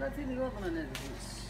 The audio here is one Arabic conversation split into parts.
が全部弱くならないといけない。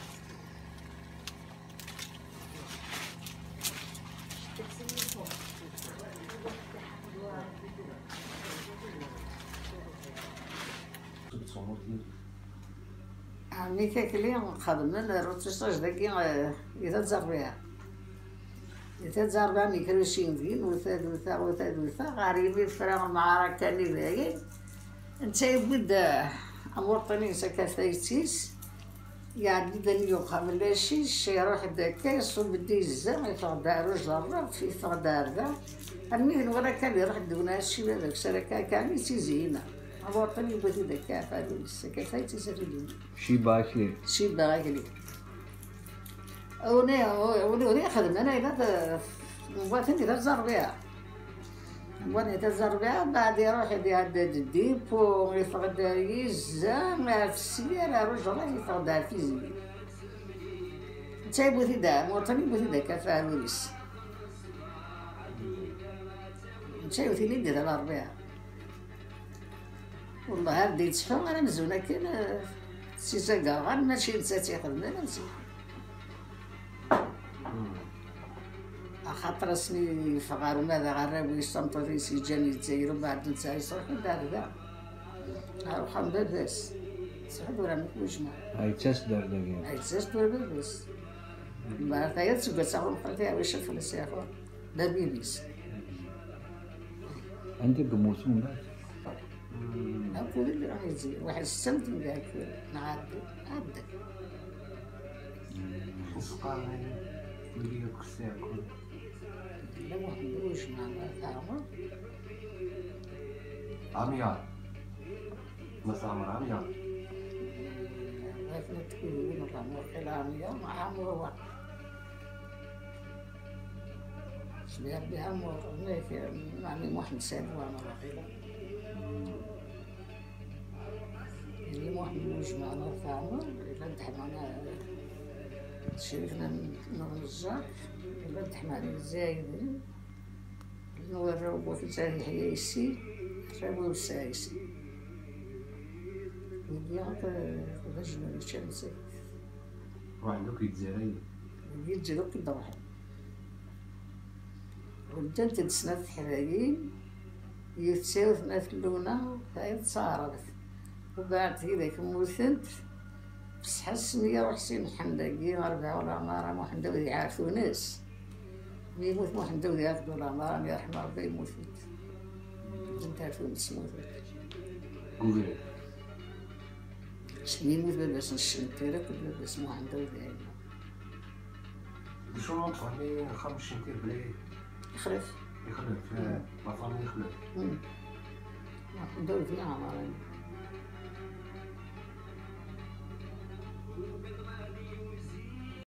عمي كاكلي خدمنا روتشتاج داكي إذا تزربيها إذا تزربها ميكروشين دين وثاد وثا وثاد وثا غريبي الفراغ المعارك تاني ذاكي انت يبد أمورطني سكاثيتيس يعني دني يوقع من لاشيش يروح داكا يصوب بدي الزام يتغدى روج ضرب في تغدى هذا المهم ولا كان يروح دونا شي هذاك سركا كان يتيزينا أمورطني بدي داكا فادو سكاثيتيس في شي باكلي شي باغي وني وني خدمنا أنا إلى مباتن إلى الزربيع وأنا إلى الزربيع بعد يروح يدير الديب ويفقد يزام في السيارة رجل يفقد في زين تايبو تيدا موطني بو تيدا كفا لوريس تايبو تيدا دير الأربعاء والله هادي تشحو أنا مزونة كان سيساقا غير ماشي نساتي خدمنا أنا نسيت. خاطر اسمي فغار وماذا ويستمطر في سجاني تزيرو بعد نساي صح دار ذا أروح باباس صح دورا مكوجنا هاي تاس دار داكي اي تساس دورا باباس ما تايا تسوق تساقو مخرتي ويش فلس يا اخو لا بيبيس عندك موسم بعد؟ اللي راح يجي واحد السمت من ذاك نعدي عدى لا ما لكن مع واحد بها أمر هناك يعني محمد مش معنا فاهمة إلا معنا شريكنا نور الزاك إلا انت معنا الزايدين نور الروبو في تاريخ يسي الروبو السايسي يديك رجل الشمس وعندك الجزائرية يجي لك الضوحي ودنت تسنة حرايين يتساوي في اللونة. هاي تصارفت وبعد هذاك موثنت بس حسني وحسين حمداقي أربعة ولا مرة محمد ودي يعرفوا ناس. يموت محمد ودي ياخذوا ولا مرة يرحم ربي يموت. كنت عارفوا نسموت قولي شنو يموت بس الشنتيرة كل بس محمد ودي شو نطفى لي خمس شنتير بلي. خرف يخلف مطعم يخلف محمد ودي عمرين